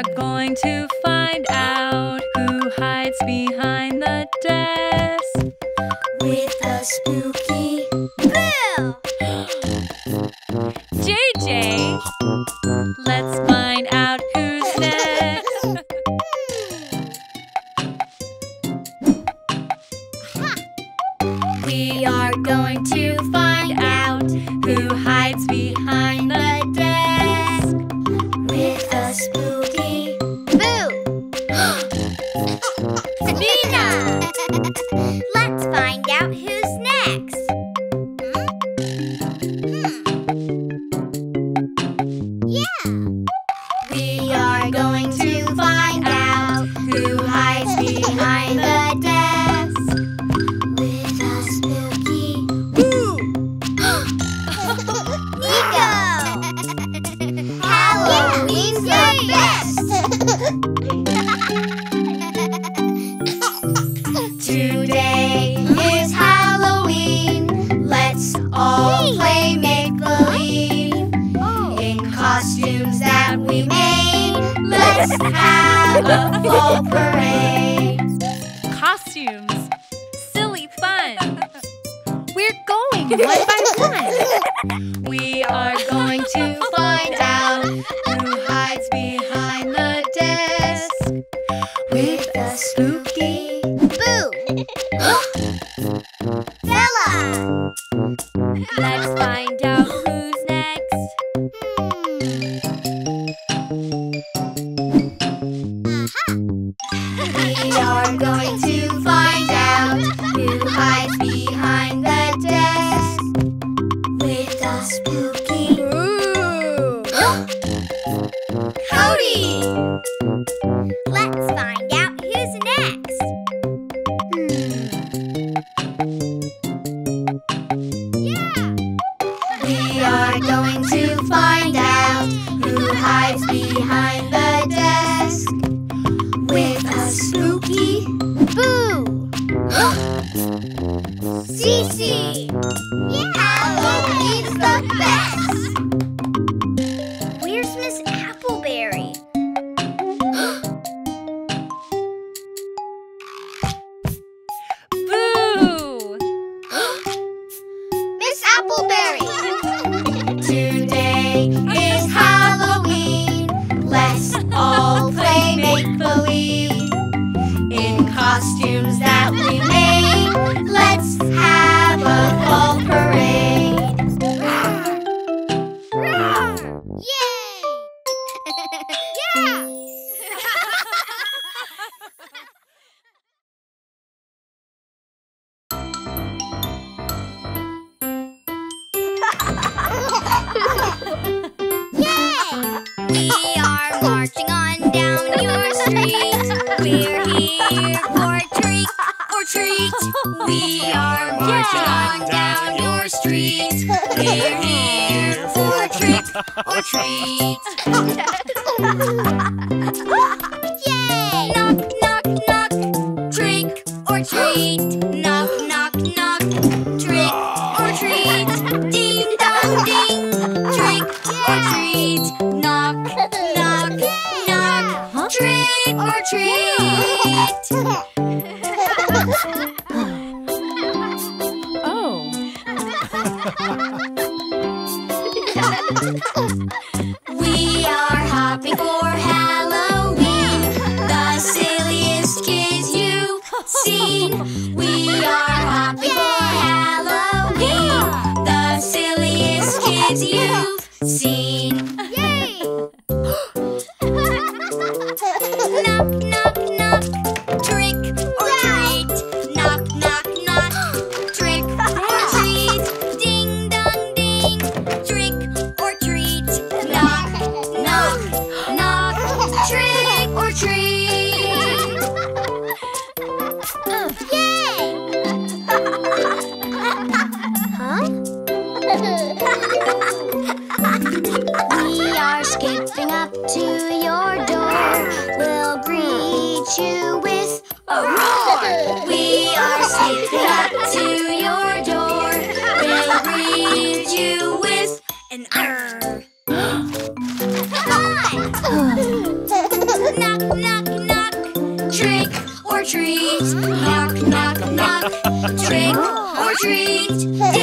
are going to find out today Halloween. Let's all play make-believe in costumes that we made. Let's have a ball parade. or treat. to your door. We'll greet you with a roar. We are sneaking up to your door. We'll greet you with an arr. knock, knock, knock. Trick or treat. Knock, knock, knock. Trick or treat.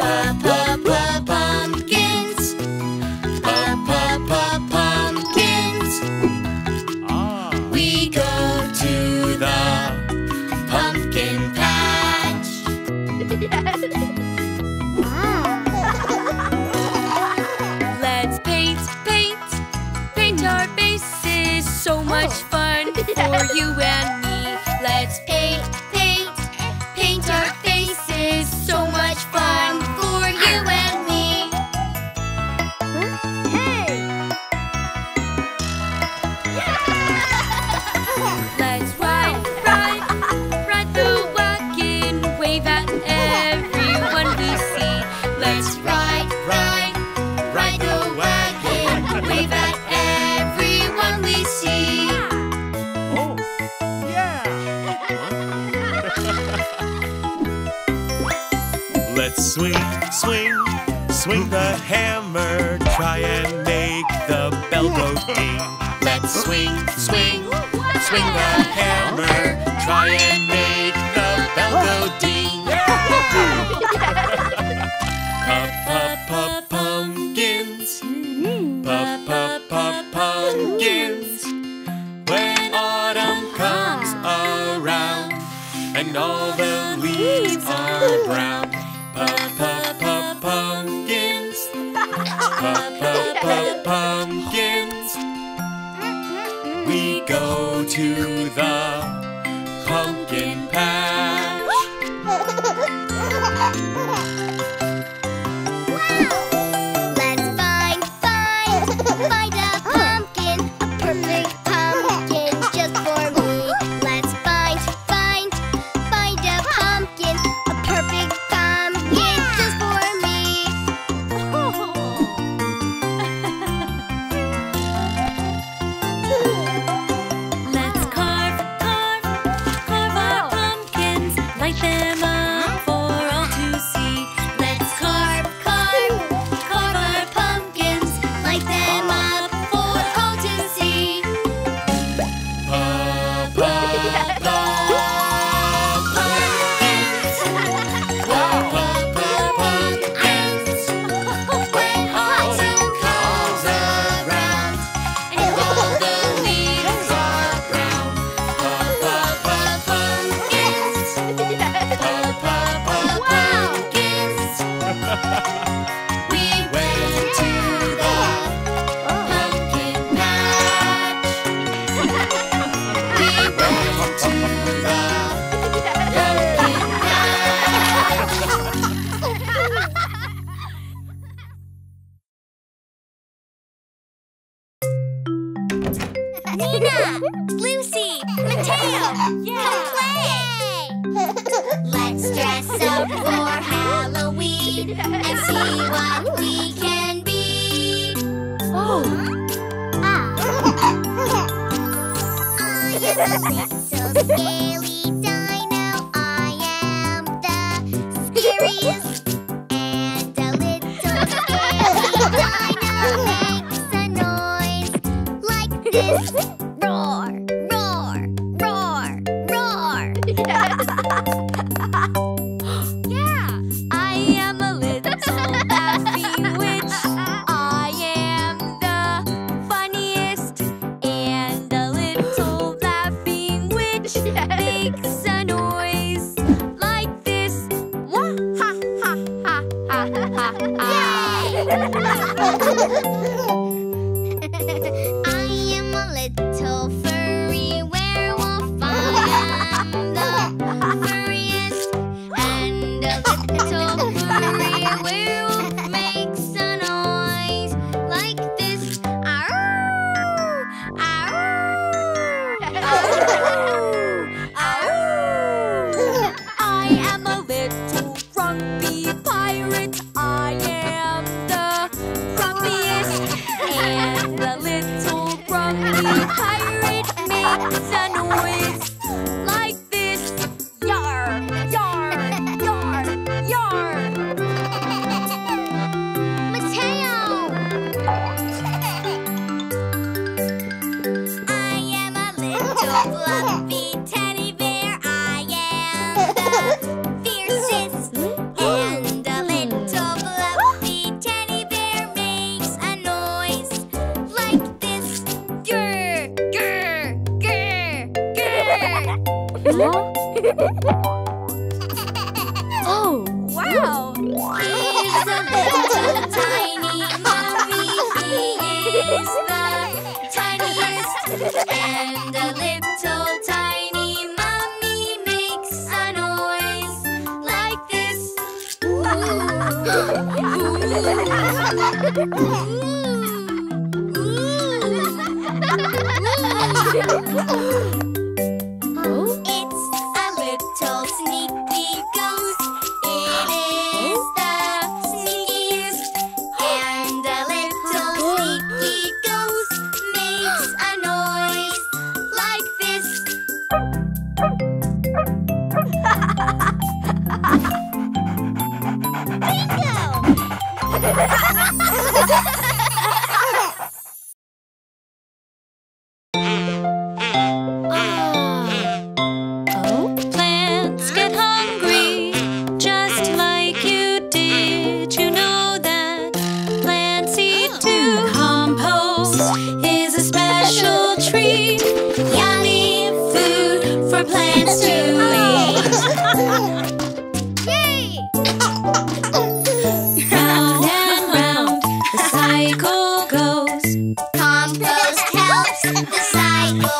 Papa. Let's swing, swing, swing the hammer. Try and make the bell go ding. Let's swing, swing, swing the hammer. Try and make the bell go ding. to the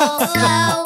好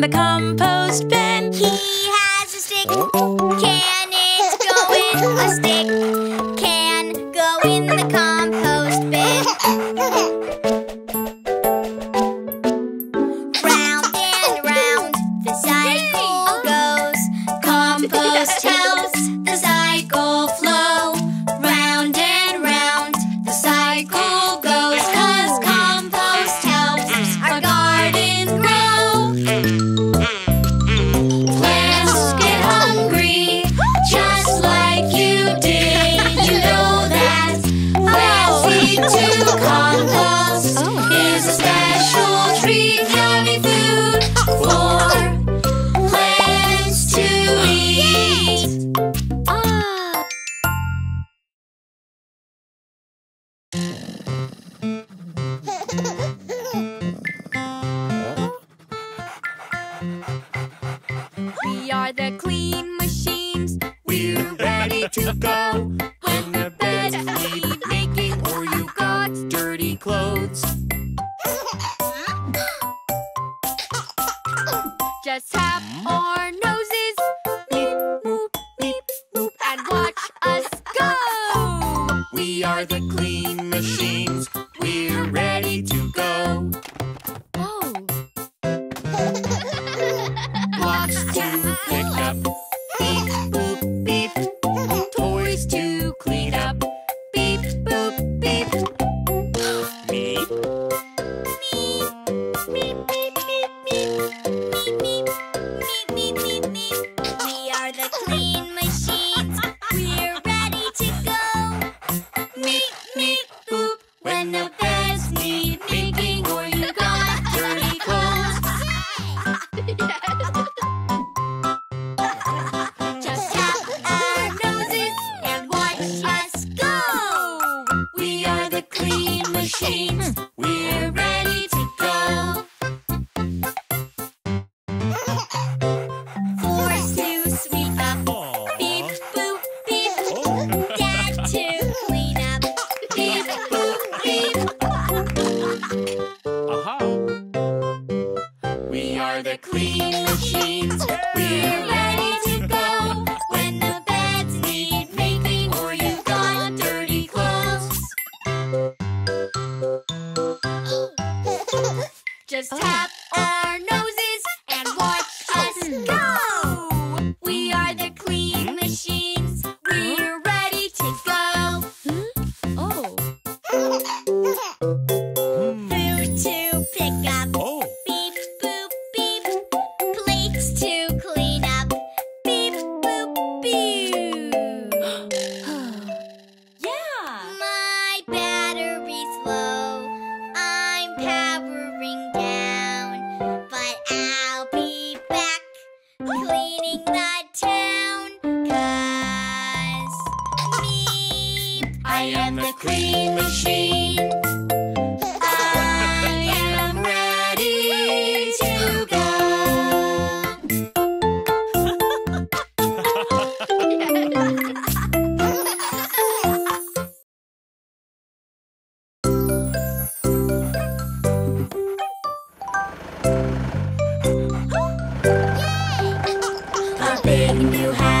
the compost Big new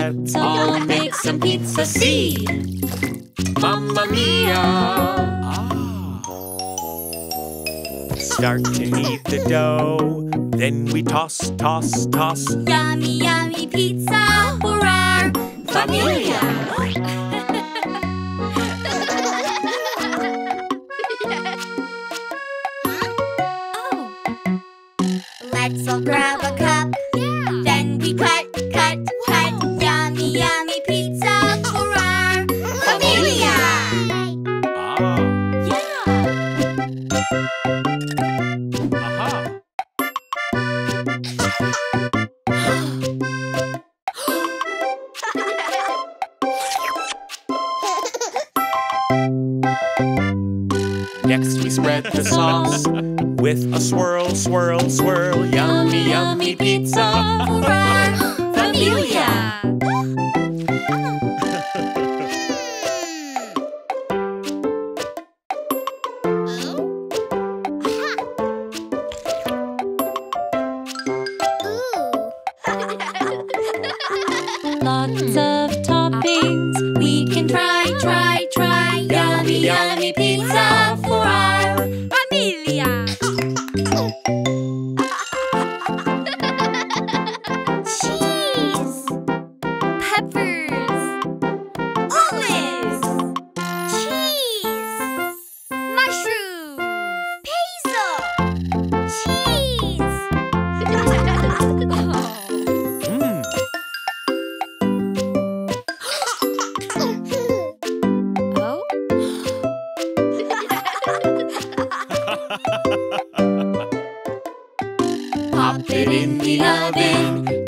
let's all make some pizza see. Mamma mia! Ah. Start to knead the dough, then we toss, toss, toss. Yummy, yummy pizza for our familia. Pop it in the oven.